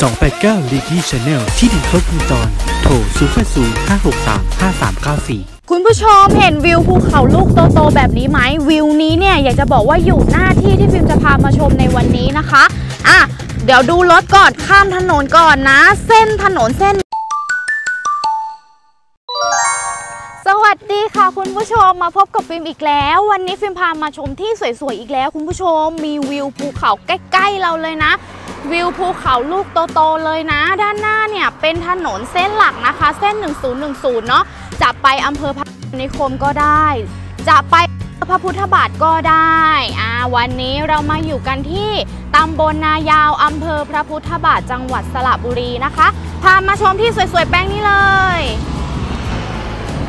289 Leaky Channel ที่ดินครบวงจร โทร 0 8 0 5 6 3 5 3 9 4คุณผู้ชมเห็นวิวภูเขาลูกโตๆแบบนี้ไหมวิวนี้เนี่ยอยากจะบอกว่าอยู่หน้าที่ที่ฟิล์มจะพามาชมในวันนี้นะคะอะเดี๋ยวดูรถก่อนข้ามถนนก่อนนะ เส้นถนนเส้น สวัสดีค่ะ คุณผู้ชมมาพบกับฟิล์มอีกแล้ว วันนี้ฟิล์มพามาชมที่สวยๆอีกแล้ว คุณผู้ชมมีวิวภูเขาใกล้ๆเราเลยนะ วิวภูเขาลูกโตๆเลยนะ ด้านหน้าเนี่ยเป็นถนนเส้นหลักนะคะ เส้น 1010 เนาะจะไปอำเภอพนิคมก็ได้ จะไปพระพุทธบาทก็ได้อ่าวันนี้เรามาอยู่กันที่ตำบลนายาวอำเภอพระพุทธบาทจังหวัดสระบุรีนะคะ พามาชมที่สวยๆแป้งนี้เลย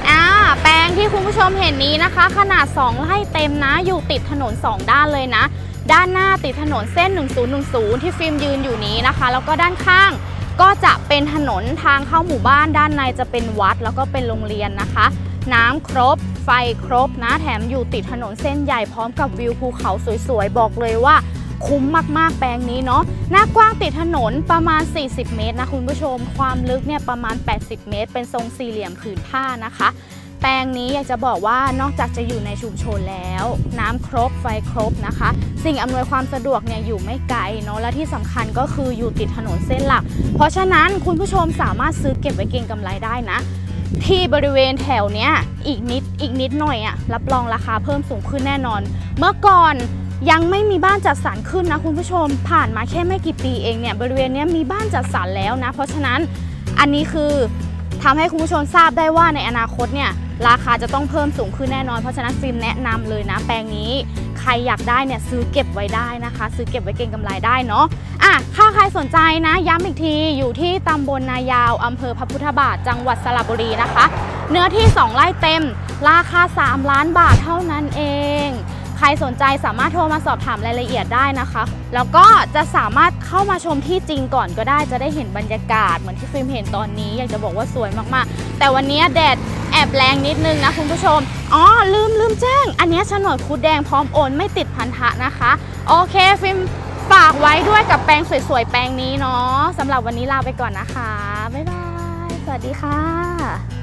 อ่าแปลงที่คุณผู้ชมเห็นนี้นะคะ ขนาด 2ไร่เต็มนะ อยู่ติดถนน 2 ด้านเลยนะ ด้านหน้าติดถนนเส้น 1010 ที่ฟิล์มยืนอยู่นี้นะคะ แล้วก็ด้านข้างก็จะเป็นถนนทางเข้าหมู่บ้าน ด้านในจะเป็นวัดแล้วก็เป็นโรงเรียนนะคะ น้ำครบ ไฟครบนะแถมอยู่ติดถนนเส้นใหญ่พร้อมกับวิวภูเขาสวยๆ บอกเลยว่าคุ้มมากๆ แปลงนี้เนาะ หน้ากว้างติดถนนประมาณ 40 เมตรนะคุณผู้ชม ความลึกเนี่ยประมาณ 80 เมตร เป็นทรงสี่เหลี่ยมผืนผ้านะคะ แปลงนี้อยากจะบอกว่านอกจากจะอยู่ในชุมชนแล้ว น้ำครบไฟครบนะคะ สิ่งอำนวยความสะดวกเนี่ยอยู่ไม่ไกลเนาะและที่สำคัญก็คืออยู่ติดถนนเส้นหลัก เพราะฉะนั้นคุณผู้ชมสามารถซื้อเก็บไว้เก็งกำไรได้นะ ที่บริเวณแถวเนี้ยอีกนิดอีกนิดหน่อยอะรับรองราคาเพิ่มสูงขึ้นแน่นอน เมื่อก่อนยังไม่มีบ้านจัดสรรขึ้นนะคุณผู้ชมผ่านมาแค่ไม่กี่ปีเองเนี่ยบริเวณเนี้ยมีบ้านจัดสรรแล้วนะ เพราะฉะนั้นอันนี้คือ ทำให้คุณผู้ชมทราบได้ว่าในอนาคตเนี่ยราคาจะต้องเพิ่มสูงขึ้นแน่นอน เพราะฉะนั้นฟิล์มแนะนำเลยนะแปลงนี้ ใครอยากได้เนี่ยซื้อเก็บไว้ได้นะคะ ซื้อเก็บไว้เก็งกำไรได้เนาะอะถ้าใครสนใจนะย้ำอีกทีอยู่ที่ตำบลนายาวอำเภอพระพุทธบาทจังหวัดสระบุรีนะคะ เนื้อที่ 2 ไร่เต็ม ราคา 3 ล้านบาทเท่านั้นเอง ครสนใจสามารถโทรมาสอบถามรายละเอียดได้นะคะ แล้วก็จะสามารถเข้ามาชมที่จริงก่อนก็ได้ จะได้เห็นบรรยากาศเหมือนที่ฟิล์มเห็นตอนนี้อยากจะบอกว่าสวยมากๆ แต่วันนี้แดดแอบแรงนิดนึงนะคุณผู้ชม อ๋อ ลืมลืมแจ้ง อันนี้โฉนดคุดแดงพร้อมโอนไม่ติดพันธะนะคะ โอเคฟิล์มฝากไว้ด้วยกับแปลงสวยๆ แปลงนี้เนาะสำหรับวันนี้ลาไปก่อนนะคะ บ๊ายบาย สวัสดีค่ะ